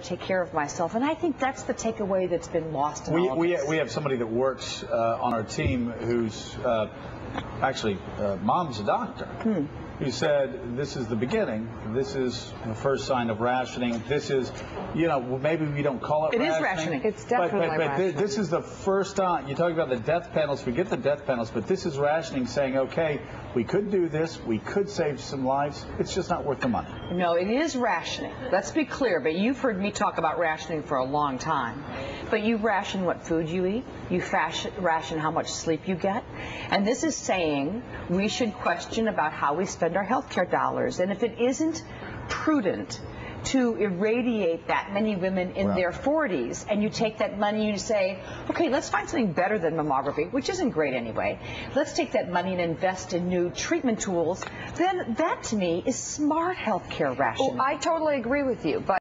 take care of myself. And I think that's the takeaway that's been lost in We, we, we have somebody that works uh, on our team who's uh, actually, uh, mom's a doctor, Hmm. Who said this is the beginning. This is the first sign of rationing. This is, you know, well, maybe we don't call it It is rationing. rationing. It's definitely but, but, thi- rationing. this is the first time, you talk about the death panels, forget the death panels, but this is rationing saying, okay, we could do this, we could save some lives, it's just not worth the money. No, it is rationing. Let's be clear, but you've heard me talk about rationing for a long time. But you ration what food you eat, you fashion, ration how much sleep you get. And this is saying we should question about how we spend our health care dollars. And if it isn't prudent to irradiate that many women in Well- their 40s, and you take that money and you say, okay, let's find something better than mammography, which isn't great anyway. Let's take that money and invest in new treatment tools. Then that to me is smart health care rationing. Oh, I totally agree with you, but